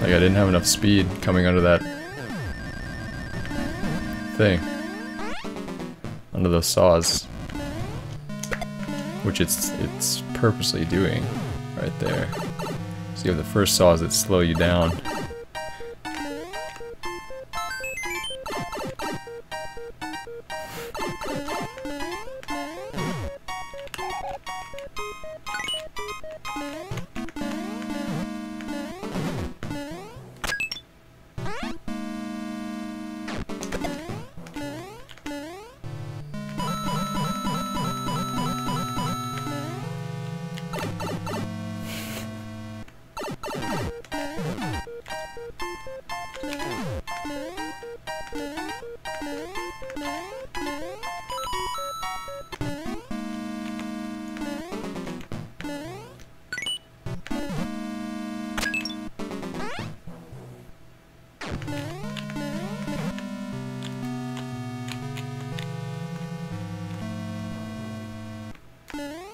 Like I didn't have enough speed coming under that thing. Under those saws. Which it's it's purposely doing right there. So you have the first saws that slow you down. Thank you.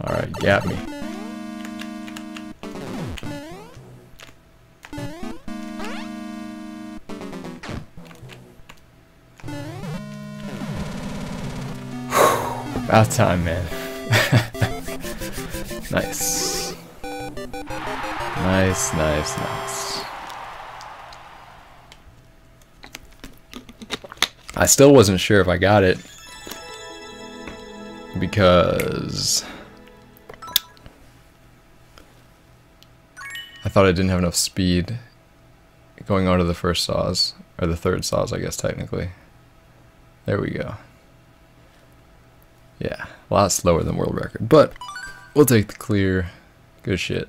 Alright, got me. About time, man. nice. Nice, nice, nice. I still wasn't sure if I got it because I thought I didn't have enough speed going on to the first saws, or the third saws, I guess, technically. There we go. Yeah, a lot slower than world record, but we'll take the clear. Good shit.